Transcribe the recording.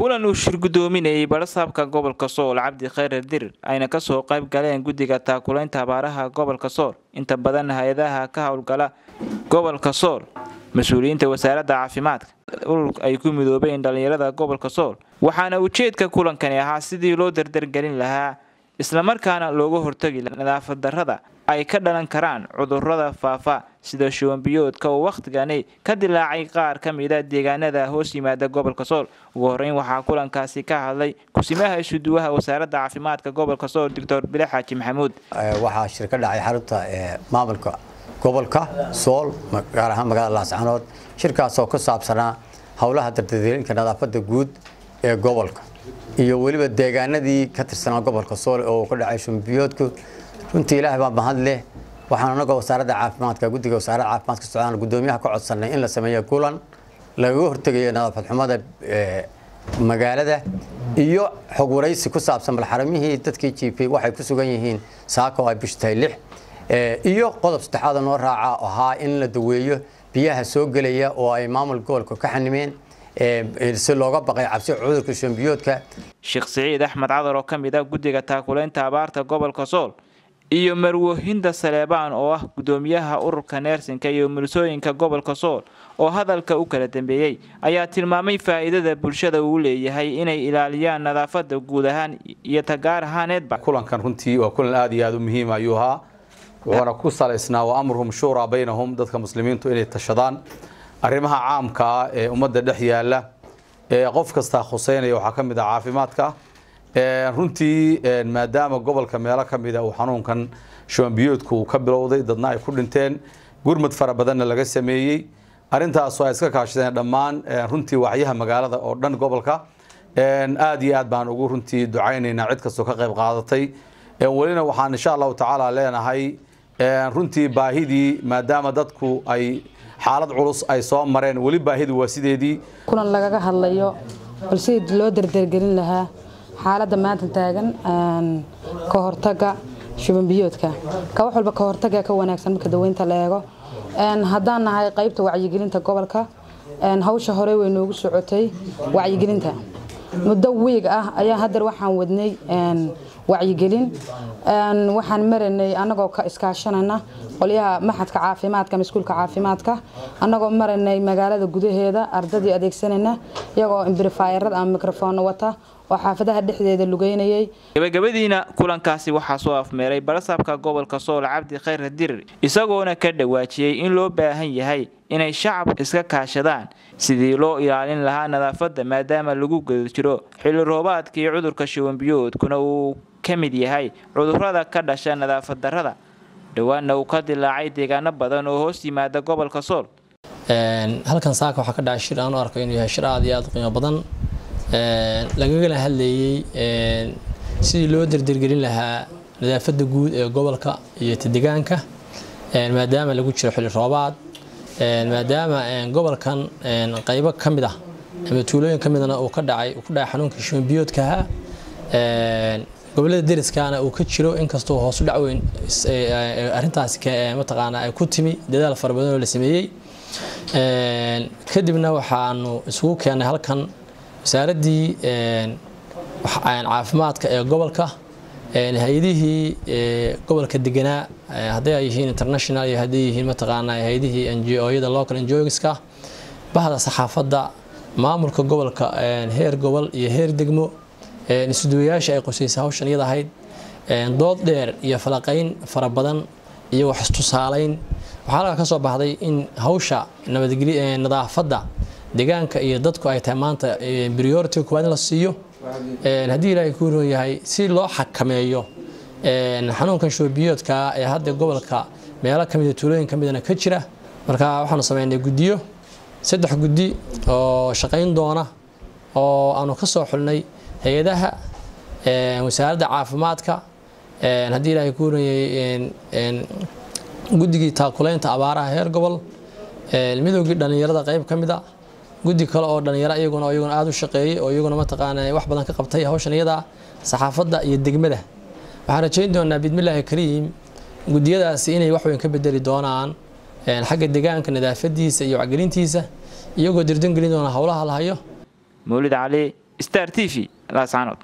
kulan uu shir gudoominayay barasaabka gobolka sool cabdi khayre dirir ayna ka soo qayb galeen guddiga taakulaynta abaaraha gobolka sool. Inta badan hay'adaha ka howlgala gobolka sool mas'uuliyiinta wasaaradda caafimaadka urur ay ku midoobeen dhalinyarada gobolka sool. Waxaana ujeedka kulankani ahaa sidii loo dardargelin lahaa islamarkaana looga hortagi nadaafad darrada ay ka dhalan karaan cudurrada faafa sida shuwanbiyoodka oo wakhtigani ka dilaacay qaar ka mida deegaanada hoos yimaada gobolka sool. Ugu horeyn waxaa kulankaasi ka hadlay kusimaha isuduwaha wasaaradda caafimaadka gobolka sool doctor bile xaaji maxamuud. Waxaa shir ka dhacay xarunta maamulka gobolka sool gaar ahaan magaalada laascanood shirkaasoo ku saabsanaa howlaha dardadeelinka nadaafada guud ee gobolka. Iyo weliba deegaanadii ka tirsanaa gobolka sool oo ka dhacay shumbiyoodku runtii ilaah baa mahad leh waxaan anagoo wasaaradda caafimaadka guddiga wasaaradda caafimaadka socdaan gudoomiyaha ka codsanay in la sameeyo kulan lagaga hortegayo nadaafad xumada magaalada iyo xog waraysi ku saabsan balxaramihii dadkii jiifay waxay ku sugan yihiin saako ay bishu tahay lix iyo qodob saddexaada noo raaca ahaa in la daweeyo biyaha soo gelaya oo ay maamul gobolka ka xanimeen si looga baqay cabsi cudurka shambiyoodka sheekh siciid axmed cadar oo ka mid ah guddiga taakulaynta abaarta gobolka sool iyo marwahinda saleebaan oo ah gudoomiyaha ururka neersinka iyo mirsooyinka gobolka sool oo hadalka u kala dambeeyey ayaa tilmaamay faa'iidada bulshada uu leeyahay inay ilaaliyaan nadaafada guud ahaan iyo tagaar ahaaneedba kulankan runtii waa kulan aada iyo aada u muhiim ayuu ahaa wuxuuna ku salaysnaa wa amruhum shuuraa baynahum dadka muslimiintu inay tashadaan arrimaha caamka ah ee ummadda dhex yaalla ee qof kastaa khuseynaya waxaa ka mid ah caafimaadka runtii maadaama gobolka meelo ka mida uu xanuunkan shuwanbiyoodku uu ka bilowday dadna ay ku dhinteen gurmad fara badanna laga sameeyey. Arrintaasoo ay iska kaashadeen dhammaan runtii wacyaha magaalada oo dhan gobolka. Aada iyo aad baan ugu runtii ducaynaynaa cid kastoo ka qayb qaadatay. Welina waxaan insha allahu tacaala leenahay runtii baahidii maadaama dadku ay xaalad culus ay soo mareen weli baahidu waa sideedii. Kulan lagaga hadlayo bal sidii loo dardargelin lahaa xaaladda maanta taagan ka hortaga shubanbiyoodka ka wax walba ka hortaga ka wanaagsan marka daweynta la eego. Haddaan nahay qaybta wacyigelinta gobolka hawsha hore way noogu socotay wacyigelinta. Muddo wiig ah ayaa hadeer waxaan wadnay wacyigelin. Waxaan maranay anagoo ka iskaashanana qolyaha maxadka caafimaadka maskuulka caafimaadka. Anagoo maranay magaalada gudaheeda ardadii adeegsanayna iyagoo imbrifayarad ama mikrofoono wata. Oo xaafadaha dhexdeeda lugeynayay. Gabagabadiina kulankaasi waxaa soo afmeeray barasaabka gobolka sool cabdi khayre dirir isagoona ka dhawaajiyey in loo baahan yahay inay shacabka iska kaashadaan. Sidii loo ilaalin lahaa nadaafadda maadaama lagu guda jiro xilli roobaadka iyo cudurka shuwanbiyoodkuna uu ka mid yahay cudurrada ka dhasha nadaafad darrada dhowaanna uu ka dilaacay deegaano badan oo hoos yimaada gobolka sool. Halkan saaka waxaa ka dhacay shir aan arko inuu yahay shir aada iyo aada u qiimo badan. Lagagala hadlayey sidii loo dardargelin lahaa nadaafadda guud ee gobolka iyo degaanka maadaama lagu jiro xilli roobaad. Maadaama gobolkan qaybo ka mid ah ama tuulooyin ka midna uu ka dhacay uu ku dhacay xanuunka shubanbiyoodkaha gobollada deriskaana uu ka jiro inkastoo hoosu dhac weyn arrintaasi mataqaana ay ku timi dadaal fara badan oo la sameeyey. Kadibna waxaanu isugu keennay halkan wasaaraddii caafimaadka ee gobolka hay'adihii gobolka deganaa hadday ay yihiin international iyo hadday yihiin mataqaana hay'adihii ngo-yada local ngoska bahda saxaafadda maamulka gobolka heer gobol iyo heer degmo isuduwayaasha ay qosaysay hawshan iyada ahayd dood dheer iyo falaqayn fara badan iyo wax istusaalayn. Waxaa halkaa ka soo baxday in hawsha nadaafadda deegaanka iyo dadku ay tahay maanta priority koowaad in la siiyo. Haddii ilaahay kuu roon yahay si loo xakameeyo xanuunkan shuubiyoodka ee hadda gobolka meelo ka mida tuulooyin ka midana ka jira. Marka waxaanu sameynay guddiyo saddex guddi oo shaqayn doona oo aanu ka soo xulnay hay'adaha wasaaradda caafimaadka haddii ilaahay roon yahay guddigii taakulaynta abaaraha heer gobol midowgii dhallinyarada qayb ka mid a guddi kale oo dhallinyaro iyaguna iyaguna aada u shaqeeyey oo iyaguna mataqaana wax badan ka qabtay hawshan iyada saxaafadda iyo degmada. Waxaan rajayn doonaa bidmillaahi kariim guddiyadaasi inay wax weyn ka bedeli doonaan xagga deegaanka nadaafadiisa iyo wacgelintiisa iyagoo dirdan gelin doona howlaha la hayo. Mawlid cali star t v لا سعنود